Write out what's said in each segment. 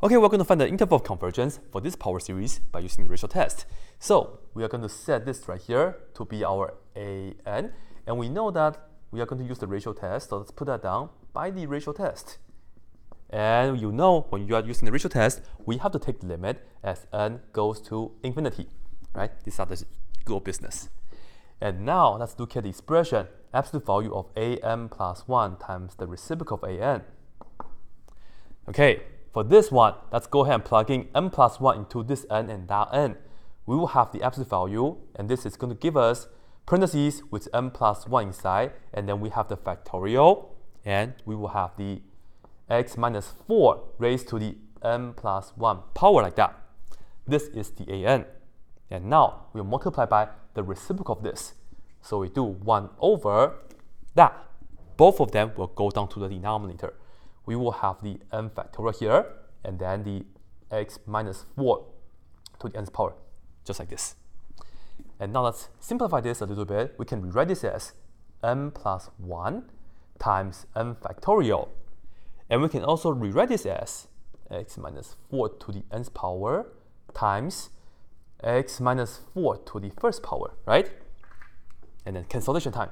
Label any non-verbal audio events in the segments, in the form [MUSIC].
Okay, we're going to find the interval of convergence for this power series by using the ratio test. So we are going to set this right here to be our AN, and we know that we are going to use the ratio test, so let's put that down by the ratio test. And you know when you are using the ratio test, we have to take the limit as n goes to infinity, right? These are the good business. And now let's look at the expression, absolute value of an plus 1 times the reciprocal of an. Okay, for this one, let's go ahead and plug in n plus 1 into this n and that n. We will have the absolute value, and this is going to give us parentheses with n plus 1 inside, and then we have the factorial, and we will have the x minus 4 raised to the n plus 1 power like that. This is the an. And now we'll multiply by the reciprocal of this. So we do 1 over that. Both of them will go down to the denominator. We will have the n factorial here, and then the x minus 4 to the nth power, just like this. And now let's simplify this a little bit. We can rewrite this as n plus 1 times n factorial. And we can also rewrite this as x minus 4 to the nth power times x minus 4 to the first power, right? And then cancellation time.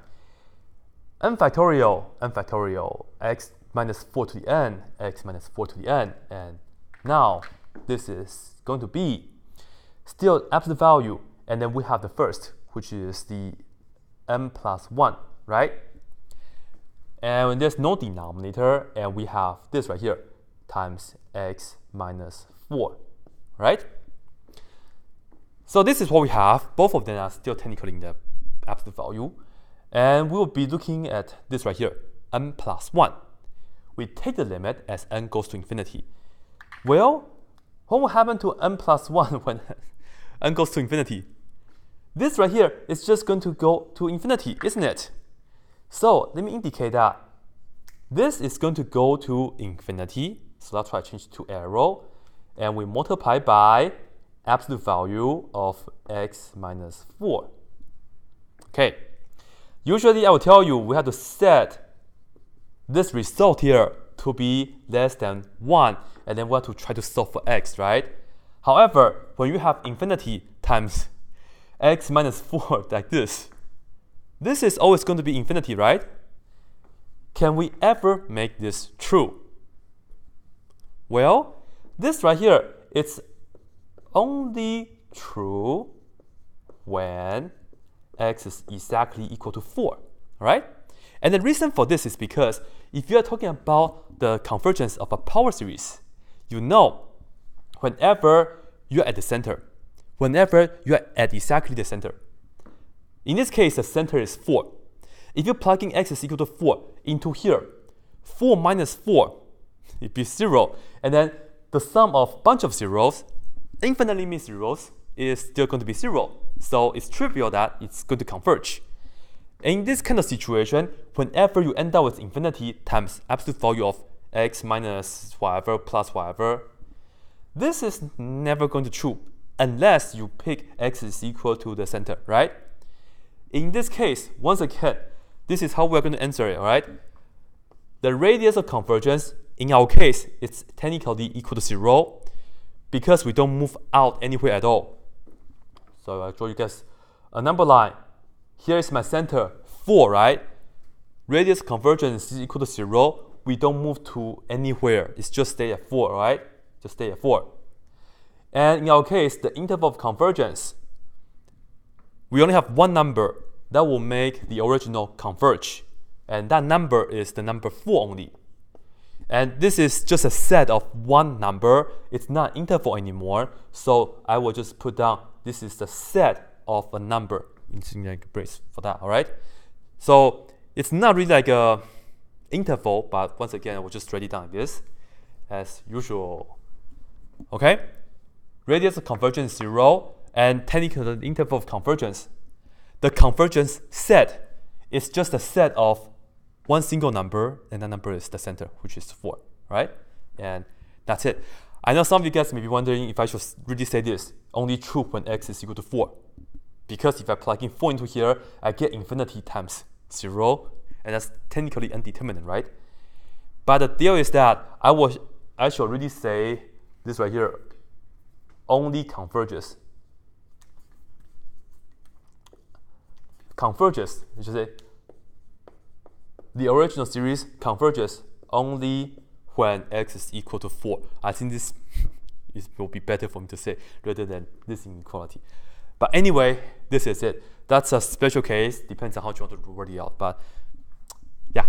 n factorial, n factorial, x minus 4 to the n, x minus 4 to the n. And now this is going to be still absolute value. And then we have the first, which is the n plus 1, right? And there's no denominator, and we have this right here, times x minus 4, right? So this is what we have. Both of them are still technically in the absolute value. And we will be looking at this right here, n plus 1. We take the limit as n goes to infinity. Well, what will happen to n plus 1 [LAUGHS] when n goes to infinity? This right here is just going to go to infinity, isn't it? So let me indicate that this is going to go to infinity. So that's why I change to arrow. And we multiply by absolute value of x minus 4. Okay. Usually I will tell you we have to set this result here to be less than 1 and then we have to try to solve for x, right? However, when you have infinity times x minus 4 [LAUGHS] like this, this is always going to be infinity, right? Can we ever make this true? Well, this right here, it's only true when x is exactly equal to 4, right? And the reason for this is because if you are talking about the convergence of a power series, you know whenever you're at the center, whenever you're at exactly the center. In this case, the center is 4. If you plug in x is equal to 4 into here, 4 minus 4, [LAUGHS] it'd be 0. And then the sum of bunch of zeros infinitely many zeros is still going to be zero. So it's trivial that it's going to converge. In this kind of situation, whenever you end up with infinity times absolute value of x minus whatever plus whatever, this is never going to true unless you pick x is equal to the center, right? In this case, once again, this is how we're going to answer it, right? The radius of convergence, in our case, it's technically equal to zero because we don't move out anywhere at all. So I'll draw you guys a number line. Here is my center, 4, right? Radius convergence is equal to 0. We don't move to anywhere. It's just stay at 4, right? Just stay at 4. And in our case, the interval of convergence, we only have one number that will make the original converge. And that number is the number 4 only. And this is just a set of one number. It's not interval anymore. So I will just put down this is the set of a number using like brace for that. All right. So it's not really like a interval, but once again, I will just write it down like this as usual. Okay. Radius of convergence is zero, and technically the interval of convergence, the convergence set is just a set of one single number, and that number is the center, which is 4, right? And that's it. I know some of you guys may be wondering if I should really say this, only true when x is equal to 4. Because if I plug in 4 into here, I get infinity times 0, and that's technically indeterminate, right? But the deal is that I, will, I should really say this right here only converges converges, you should say the original series converges only when x is equal to 4. I think this [LAUGHS] is, will be better for me to say rather than this inequality. But anyway, this is it. That's a special case, depends on how you want to word it out. But yeah.